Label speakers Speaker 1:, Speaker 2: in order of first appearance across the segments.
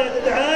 Speaker 1: الله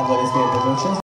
Speaker 1: Alvarez Hair Promotions.